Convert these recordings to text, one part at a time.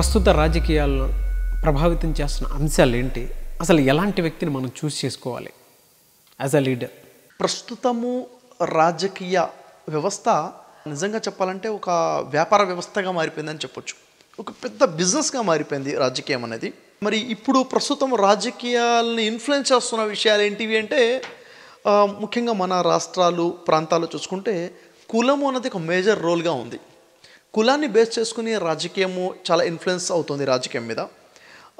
ప్రస్తుత రాజకీయాలను ప్రభావితం చేస్తున్న అంశాలు ఏంటి? అసలు ఎలాంటి వ్యక్తిని మనం చూస్ చేసుకోవాలి? యాజ్ అ లీడర్ ప్రస్తుతము రాజకీయ వ్యవస్థ నిజంగా చెప్పాలంటే ఒక వ్యాపార వ్యవస్థగా మారిపోయిందని చెప్పొచ్చు. ఒక పెద్ద బిజినెస్గా మారిపోయింది రాజకీయం అనేది. మరి ఇప్పుడు ప్రస్తుతం రాజకీయాలని ఇన్ఫ్లుయెన్స్ చేస్తున్న విషయాలు ఏంటివి అంటే ముఖ్యంగా మన రాష్ట్రాలు ప్రాంతాలు చూసుకుంటే కులము అనేది ఒక మేజర్ రోల్గా ఉంది. కులాన్ని బేస్ చేసుకుని రాజకీయము చాలా ఇన్ఫ్లుయెన్స్ అవుతుంది రాజకీయం మీద.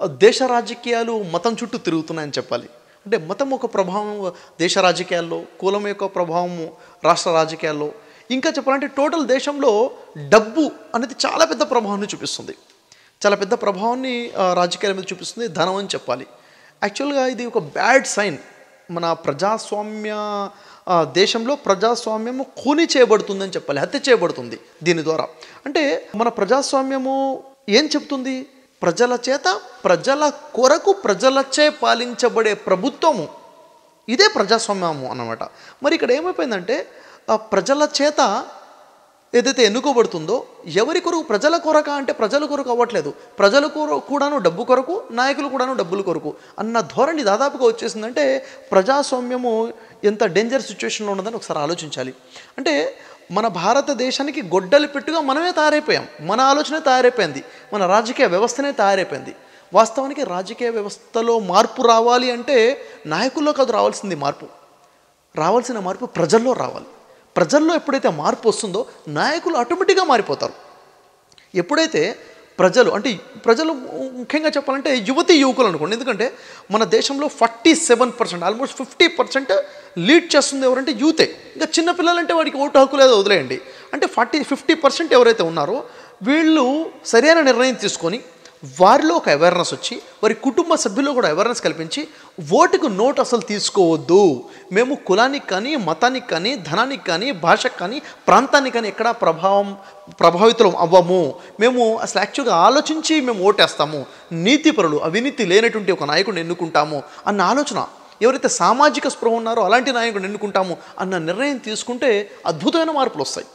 దేశ రాజకీయాలు మతం చుట్టూ తిరుగుతున్నాయని చెప్పాలి. అంటే మతం ఒక ప్రభావం దేశ రాజకీయాల్లో కులం యొక్క ప్రభావము రాష్ట్ర రాజకీయాల్లో. ఇంకా చెప్పాలంటే టోటల్ దేశంలో డబ్బు అనేది చాలా పెద్ద ప్రభావాన్ని చూపిస్తుంది. చాలా పెద్ద ప్రభావాన్ని రాజకీయాల మీద చూపిస్తుంది ధనం అని చెప్పాలి. యాక్చువల్గా ఇది ఒక బ్యాడ్ సైన్. మన ప్రజాస్వామ్య దేశంలో ప్రజాస్వామ్యము కూని చేయబడుతుందని చెప్పాలి హత్య చేయబడుతుంది దీని ద్వారా. అంటే మన ప్రజాస్వామ్యము ఏం చెప్తుంది ప్రజల చేత ప్రజల కొరకు ప్రజలచే పాలించబడే ప్రభుత్వము. ఇదే ప్రజాస్వామ్యము అన్నమాట. మరి ఇక్కడ ఏమైపోయిందంటే ప్రజల చేత ఏదైతే ఎన్నుకోబడుతుందో ఎవరి కొరకు ప్రజల కొరక అంటే ప్రజల కొరకు అవ్వట్లేదు. ప్రజల కొర కూడాను డబ్బు కొరకు నాయకులు కూడాను డబ్బుల కొరకు అన్న ధోరణి దాదాపుగా వచ్చేసిందంటే ప్రజాస్వామ్యము ఎంత డేంజర్ సిచ్యువేషన్లో ఉన్నదని ఒకసారి ఆలోచించాలి. అంటే మన భారతదేశానికి గొడ్డలి పెట్టుగా మనమే తయారైపోయాం. మన ఆలోచనే తయారైపోయింది. మన రాజకీయ వ్యవస్థనే తయారైపోయింది. వాస్తవానికి రాజకీయ వ్యవస్థలో మార్పు రావాలి అంటే నాయకుల్లో కాదు రావాల్సింది మార్పు. రావాల్సిన మార్పు ప్రజల్లో రావాలి. ప్రజల్లో ఎప్పుడైతే మార్పు వస్తుందో నాయకులు ఆటోమేటిక్గా మారిపోతారు. ఎప్పుడైతే ప్రజలు అంటే ప్రజలు ముఖ్యంగా చెప్పాలంటే యువతి యువకులు అనుకోండి. ఎందుకంటే మన దేశంలో forty seven percent almost fifty percent lead చేస్తుంది ఎవరంటే యూతే. ఇంకా చిన్నపిల్లలంటే వాడికి ఓటు హక్కు లేదో వదిలేయండి. అంటే ఫార్టీ ఫిఫ్టీ పర్సెంట్ ఎవరైతే ఉన్నారో వీళ్ళు సరైన నిర్ణయం తీసుకొని వారిలో ఒక అవేర్నెస్ వచ్చి వారి కుటుంబ సభ్యుల్లో కూడా అవేర్నెస్ కల్పించి ఓటుకు నోట్ అసలు తీసుకోవద్దు. మేము కులానికి కానీ మతానికి కానీ ధనానికి కానీ భాషకు కానీ ప్రాంతానికి కానీ ఎక్కడా ప్రభావం ప్రభావితులం అవ్వము. మేము అసలు యాక్చువల్గా ఆలోచించి మేము ఓటేస్తాము. నీతిపరులు అవినీతి లేనటువంటి ఒక నాయకుడిని ఎన్నుకుంటాము అన్న ఆలోచన ఎవరైతే సామాజిక స్పృహ ఉన్నారో అలాంటి నాయకుడిని ఎన్నుకుంటాము అన్న నిర్ణయం తీసుకుంటే అద్భుతమైన మార్పులు వస్తాయి.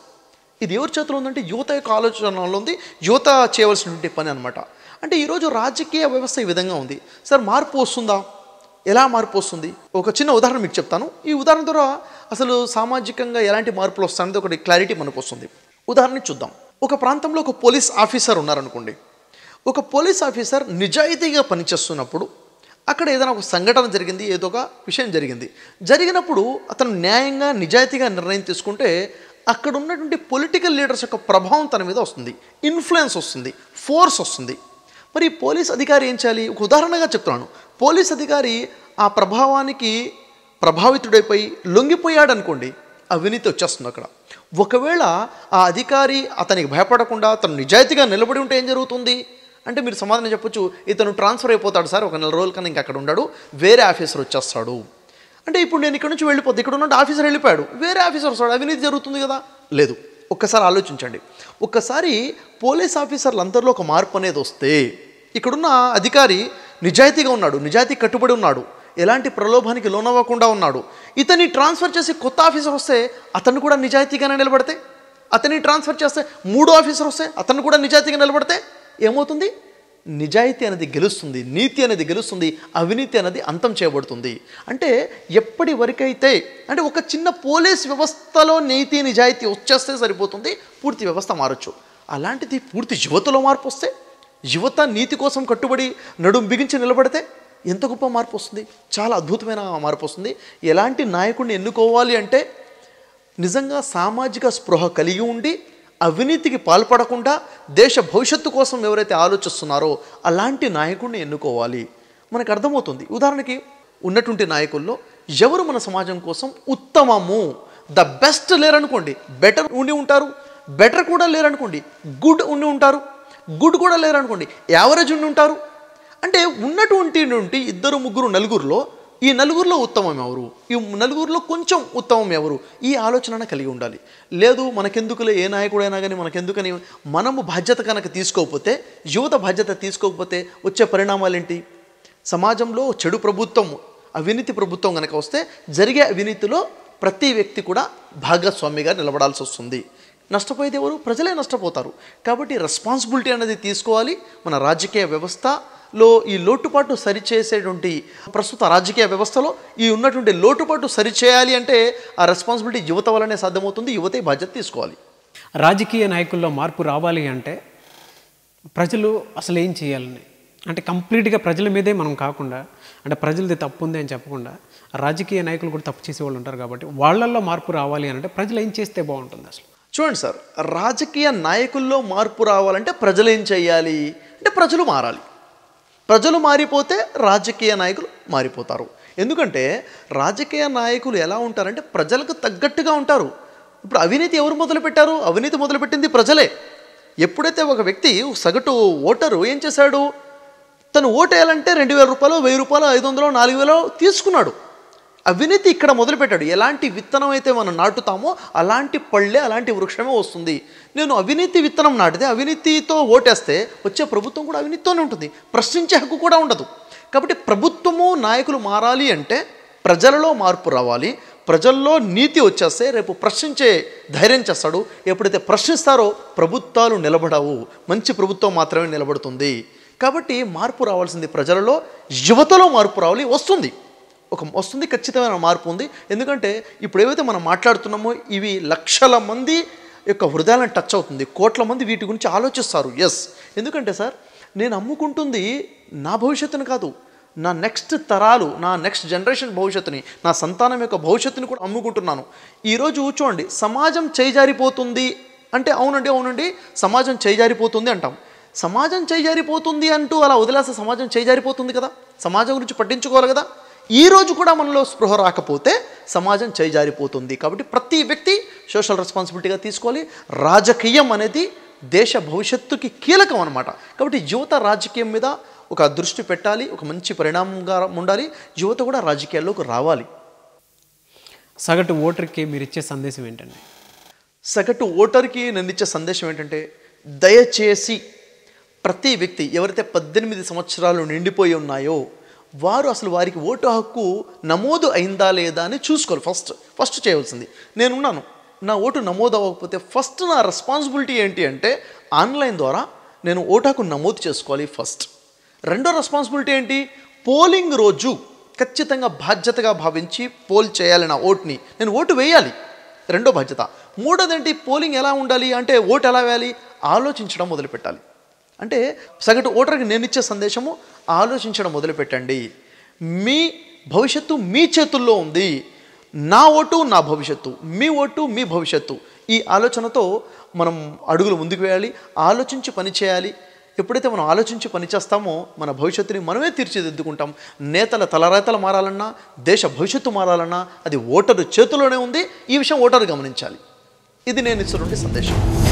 ఇది ఎవరి చేతిలో ఉందంటే యువత యొక్క ఆలోచనలో ఉంది. యువత చేయవలసినటువంటి పని అనమాట అంటే ఈరోజు రాజకీయ వ్యవస్థ ఈ విధంగా ఉంది. సార్ మార్పు వస్తుందా? ఎలా మార్పు వస్తుంది? ఒక చిన్న ఉదాహరణ మీకు చెప్తాను. ఈ ఉదాహరణ ద్వారా అసలు సామాజికంగా ఎలాంటి మార్పులు వస్తాయనేది ఒకటి క్లారిటీ మనకు వస్తుంది. ఉదాహరణ చూద్దాం. ఒక ప్రాంతంలో ఒక పోలీస్ ఆఫీసర్ ఉన్నారనుకోండి. ఒక పోలీస్ ఆఫీసర్ నిజాయితీగా పనిచేస్తున్నప్పుడు అక్కడ ఏదైనా ఒక సంఘటన జరిగింది ఏదో ఒక విషయం జరిగింది. జరిగినప్పుడు అతను న్యాయంగా నిజాయితీగా నిర్ణయం తీసుకుంటే అక్కడ ఉన్నటువంటి పొలిటికల్ లీడర్స్ యొక్క ప్రభావం తన మీద వస్తుంది. ఇన్ఫ్లుయెన్స్ వస్తుంది. ఫోర్స్ వస్తుంది. మరి పోలీస్ అధికారి ఏం చేయాలి? ఒక ఉదాహరణగా చెప్తున్నాను. పోలీస్ అధికారి ఆ ప్రభావానికి ప్రభావితుడైపోయి లొంగిపోయాడు అనుకోండి అవినీతి వచ్చేస్తుంది అక్కడ. ఒకవేళ ఆ అధికారి అతనికి భయపడకుండా అతను నిజాయితీగా నిలబడి ఉంటే ఏం జరుగుతుంది? అంటే మీరు సమాధానం చెప్పొచ్చు ఇతను ట్రాన్స్ఫర్ అయిపోతాడు సార్ ఒక నెల రోజుల కన్నా ఇంకా అక్కడ ఉండాడు వేరే ఆఫీసర్ వచ్చేస్తాడు. అంటే ఇప్పుడు నేను ఇక్కడ నుంచి వెళ్ళిపోతే ఇక్కడ ఉన్న ఆఫీసర్ వెళ్ళిపోయాడు వేరే ఆఫీసర్ వస్తాడు అవినీతి జరుగుతుంది కదా? లేదు. ఒక్కసారి ఆలోచించండి. ఒక్కసారి పోలీస్ ఆఫీసర్లు అందరిలో ఒక మార్పు అనేది వస్తే ఇక్కడున్న అధికారి నిజాయితీగా ఉన్నాడు నిజాయితీ కట్టుబడి ఉన్నాడు ఎలాంటి ప్రలోభానికి లోనవ్వకుండా ఉన్నాడు. ఇతన్ని ట్రాన్స్ఫర్ చేసి కొత్త ఆఫీసర్ వస్తే అతను కూడా నిజాయితీగానే నిలబడితే అతన్ని ట్రాన్స్ఫర్ చేస్తే మూడో ఆఫీసర్ వస్తే అతను కూడా నిజాయితీగా నిలబడితే ఏమవుతుంది? నిజాయితీ అనేది గెలుస్తుంది నీతి అనేది గెలుస్తుంది అవినీతి అనేది అంతం చేయబడుతుంది. అంటే ఎప్పటి వరకైతే అంటే ఒక చిన్న పోలీస్ వ్యవస్థలో నీతి నిజాయితీ వచ్చేస్తే సరిపోతుంది పూర్తి వ్యవస్థ మారచ్చు. అలాంటిది పూర్తి యువతలో మార్పు వస్తే యువత నీతి కోసం కట్టుబడి నడుం బిగించి నిలబడితే ఎంత గొప్ప మార్పు వస్తుంది? చాలా అద్భుతమైన మార్పు వస్తుంది. ఎలాంటి నాయకుడిని ఎన్నుకోవాలి అంటే నిజంగా సామాజిక స్పృహ కలిగి ఉండి అవినీతికి పాల్పడకుండా దేశ భవిష్యత్తు కోసం ఎవరైతే ఆలోచిస్తున్నారో అలాంటి నాయకుడిని ఎన్నుకోవాలి. మనకు అర్థమవుతుంది. ఉదాహరణకి ఉన్నటువంటి నాయకుల్లో ఎవరు మన సమాజం కోసం ఉత్తమము? The best లేరనుకోండి. బెటర్ ఉండి ఉంటారు. బెటర్ కూడా లేరనుకోండి. గుడ్ ఉండి ఉంటారు. గుడ్ కూడా లేరనుకోండి. యావరేజ్ ఉండి ఉంటారు. అంటే ఉన్నటువంటి నుండి ఇద్దరు ముగ్గురు నలుగురిలో ఈ నలుగురిలో ఉత్తమం ఎవరు? ఈ నలుగురిలో కొంచెం ఉత్తమం ఎవరు? ఈ ఆలోచన కలిగి ఉండాలి. లేదు మనకెందుకులే ఏ నాయకుడైనా కానీ మనకెందుకని మనము బాధ్యత కనుక తీసుకోకపోతే యువత బాధ్యత తీసుకోకపోతే వచ్చే పరిణామాలు ఏంటి సమాజంలో చెడు ప్రభుత్వం అవినీతి ప్రభుత్వం కనుక వస్తే జరిగే అవినీతిలో ప్రతి వ్యక్తి కూడా భాగస్వామిగా నిలబడాల్సి వస్తుంది. నష్టపోయేది ఎవరు ప్రజలే నష్టపోతారు. కాబట్టి రెస్పాన్సిబిలిటీ అనేది తీసుకోవాలి. మన రాజకీయ వ్యవస్థలో ఈ లోటుపాటు సరిచేసేటువంటి ప్రస్తుత రాజకీయ వ్యవస్థలో ఈ ఉన్నటువంటి లోటుపాటు సరిచేయాలి అంటే ఆ రెస్పాన్సిబిలిటీ యువత వల్లనే సాధ్యమవుతుంది. యువతే బాధ్యత తీసుకోవాలి. రాజకీయ నాయకుల్లో మార్పు రావాలి అంటే ప్రజలు అసలు ఏం చేయాలని? అంటే కంప్లీట్గా ప్రజల మీదే మనం కాకుండా అంటే ప్రజలది తప్పు ఉంది అని చెప్పకుండా రాజకీయ నాయకులు కూడా తప్పు చేసేవాళ్ళు ఉంటారు కాబట్టి వాళ్ళల్లో మార్పు రావాలి అని అంటే ప్రజలు ఏం చేస్తే బాగుంటుంది అసలు? చూడండి సార్ రాజకీయ నాయకుల్లో మార్పు రావాలంటే ప్రజలు ఏం చేయాలి? అంటే ప్రజలు మారాలి. ప్రజలు మారిపోతే రాజకీయ నాయకులు మారిపోతారు. ఎందుకంటే రాజకీయ నాయకులు ఎలా ఉంటారంటే ప్రజలకు తగ్గట్టుగా ఉంటారు. ఇప్పుడు అవినీతి ఎవరు మొదలుపెట్టారు? అవినీతి మొదలుపెట్టింది ప్రజలే. ఎప్పుడైతే ఒక వ్యక్తి సగటు ఓటరు ఏం చేశాడు? తను ఓటేయాలంటే రెండు వేల రూపాయలు వెయ్యి రూపాయలు ఐదు వందలు నాలుగు వేలు తీసుకున్నాడు. అవినీతి ఇక్కడ మొదలుపెట్టాడు. ఎలాంటి విత్తనం అయితే మనం నాటుతామో అలాంటి పళ్ళే అలాంటి వృక్షమే వస్తుంది. నేను అవినీతి విత్తనం నాటితే అవినీతితో ఓటేస్తే వచ్చే ప్రభుత్వం కూడా అవినీతితోనే ఉంటుంది. ప్రశ్నించే హక్కు కూడా ఉండదు. కాబట్టి ప్రభుత్వము నాయకులు మారాలి అంటే ప్రజలలో మార్పు రావాలి. ప్రజల్లో నీతి వచ్చేస్తే రేపు ప్రశ్నించే ధైర్యం చేస్తాడు. ఎప్పుడైతే ప్రశ్నిస్తారో ప్రభుత్వాలు నిలబడవు. మంచి ప్రభుత్వం మాత్రమే నిలబడుతుంది. కాబట్టి మార్పు రావాల్సింది ప్రజలలో యువతలో మార్పు రావాలి వస్తుంది. ఒక వస్తుంది ఖచ్చితమైన మార్పు ఉంది. ఎందుకంటే ఇప్పుడు ఏవైతే మనం మాట్లాడుతున్నామో ఇవి లక్షల మంది యొక్క హృదయాలను టచ్ అవుతుంది. కోట్ల మంది వీటి గురించి ఆలోచిస్తారు. ఎస్ ఎందుకంటే సార్ నేను అమ్ముకుంటుంది నా భవిష్యత్తును కాదు. నా నెక్స్ట్ తరాలు నా నెక్స్ట్ జనరేషన్ భవిష్యత్తుని నా సంతానం యొక్క భవిష్యత్తుని కూడా అమ్ముకుంటున్నాను. ఈరోజు చూడండి సమాజం చేజారిపోతుంది అంటే అవునండి అవునండి సమాజం చేజారిపోతుంది అంటాం. సమాజం చేజారిపోతుంది అంటూ అలా వదిలేస్తే సమాజం చేజారిపోతుంది కదా? సమాజం గురించి పట్టించుకోవాలి కదా? ఈ రోజు కూడా మనలో స్పృహ రాకపోతే సమాజం చేజారిపోతుంది. కాబట్టి ప్రతి వ్యక్తి సోషల్ రెస్పాన్సిబిలిటీగా తీసుకోవాలి. రాజకీయం అనేది దేశ భవిష్యత్తుకి కీలకం అనమాట కాబట్టి యువత రాజకీయం మీద ఒక దృష్టి పెట్టాలి ఒక మంచి పరిణామంగా ఉండాలి. యువత కూడా రాజకీయాల్లోకి రావాలి. సగటు ఓటర్కి మీరు ఇచ్చే సందేశం ఏంటండి? సగటు ఓటర్కి నేను ఇచ్చే సందేశం ఏంటంటే దయచేసి ప్రతి వ్యక్తి ఎవరైతే పద్దెనిమిది సంవత్సరాలు నిండిపోయి ఉన్నాయో వారు అసలు వారికి ఓటు హక్కు నమోదు అయిందా లేదా అని చూసుకోవాలి ఫస్ట్. ఫస్ట్ చేయవలసింది నేనున్నాను. నా ఓటు నమోదు అవ్వకపోతే ఫస్ట్ నా రెస్పాన్సిబిలిటీ ఏంటి అంటే ఆన్లైన్ ద్వారా నేను ఓటు హక్కు నమోదు చేసుకోవాలి ఫస్ట్. రెండో రెస్పాన్సిబిలిటీ ఏంటి? పోలింగ్ రోజు ఖచ్చితంగా బాధ్యతగా భావించి పోల్ చేయాలి నా ఓటుని. నేను ఓటు వేయాలి. రెండో బాధ్యత. మూడోదేంటి పోలింగ్ ఎలా ఉండాలి? అంటే ఓటు ఎలా వేయాలి? ఆలోచించడం మొదలుపెట్టాలి. అంటే సగటు ఓటర్కి నేను ఇచ్చే సందేశము ఆలోచించడం మొదలుపెట్టండి. మీ భవిష్యత్తు మీ చేతుల్లో ఉంది. నా ఓటు నా భవిష్యత్తు. మీ ఓటు మీ భవిష్యత్తు. ఈ ఆలోచనతో మనం అడుగులు ముందుకు వేయాలి ఆలోచించి పని చేయాలి. ఎప్పుడైతే మనం ఆలోచించి పనిచేస్తామో మన భవిష్యత్తుని మనమే తీర్చిదిద్దుకుంటాం. నేతల తలరాతలు మారాలన్నా దేశ భవిష్యత్తు మారాలన్నా అది ఓటరు చేతిలోనే ఉంది. ఈ విషయం ఓటరు గమనించాలి. ఇది నేను ఇస్తున్నటువంటి సందేశం.